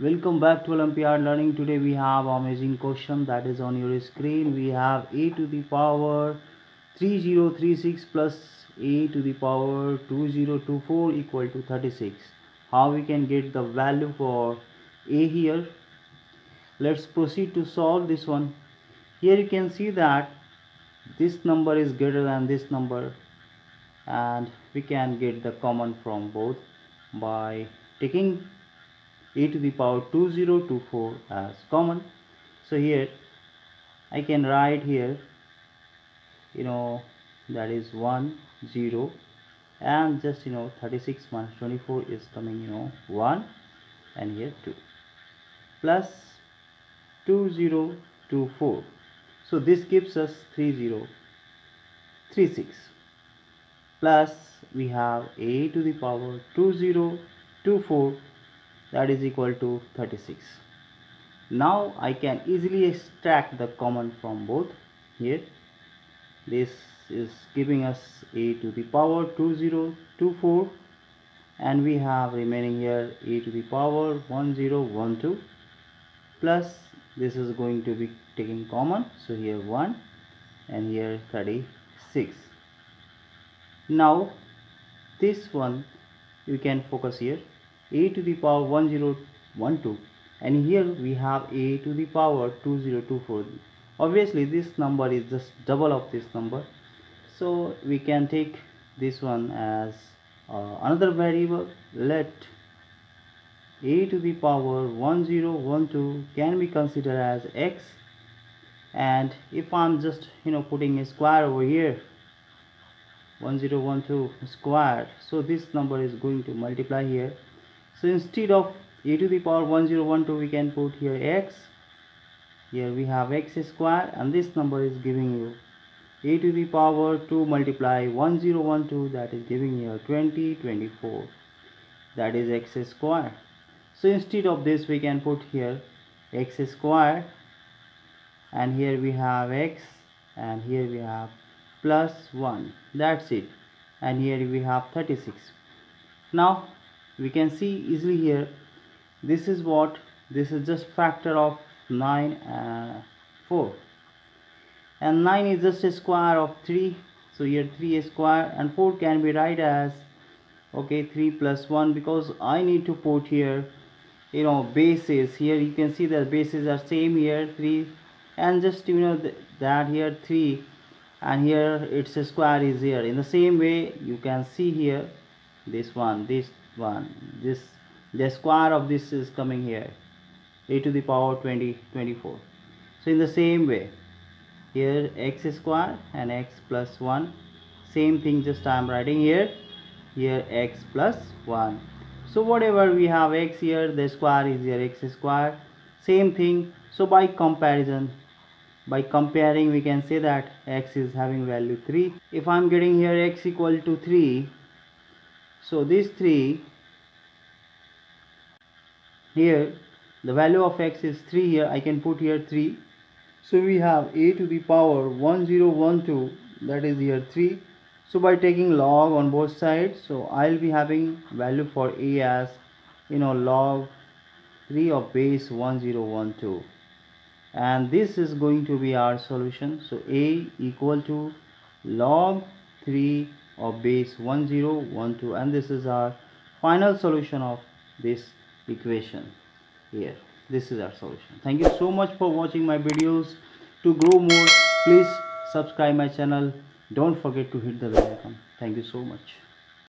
welcome back to olympiad learning. Today we have amazing question that is on your screen. We have a to the power 3036 plus a to the power 2024 equal to 36 how we can get the value for a here? Let's proceed to solve this one. Here you can see that this number is greater than this number and we can get the common from both by taking e to the power 2024 as common. So here I can write here you know that is 1 0 and just you know 36 minus 24 is coming you know 1 and here 2 plus 2024 so this gives us 3036 plus we have a to the power 2024 that is equal to 36 now I can easily extract the common from both here. This is giving us a to the power 2024 and we have remaining here a to the power 1012 plus this is going to be taking common. So here 1 and here 36 now this one you can focus here a to the power 1012 and here we have a to the power 2024 obviously this number is just double of this number. So we can take this one as uh, another variable. Let a to the power 1012 can be considered as x. And if I'm just you know putting a square over here 1012 square so this number is going to multiply here so instead of a to the power 1012 we can put here x. Here we have x square and this number is giving you a to the power 2 multiply 1012 that is giving you 2024 that is x square. So instead of this we can put here x square and here we have x and here we have plus 1 that's it. And here we have 36 now we can see easily here this is what this is just factor of 9 uh, 4 and 9 is just a square of 3 so here 3 is square and 4 can be write as okay 3 plus 1 because I need to put here you know bases. Here you can see that bases are same here 3 and just you know th that here 3 and here it's a square is here. In the same way you can see here this one this one. This the square of this is coming here. A to the power 20 24 so in the same way here x square and x plus 1 same thing just I am writing here. Here x plus 1 so whatever we have x here the square is here x square. Same thing. So by comparison by comparing we can say that x is having value 3 if I'm getting here x equal to 3 so these 3 here the value of x is 3 here. I can put here 3 so we have a to the power 1012 that is here 3 so by taking log on both sides so I'll be having value for a as you know log 3 of base 1012 and this is going to be our solution. So a equal to log 3 of base 1012 and this is our final solution of this equation here. This is our solution. Thank you so much for watching my videos. To grow more please subscribe my channel. Don't forget to hit the bell icon. Thank you so much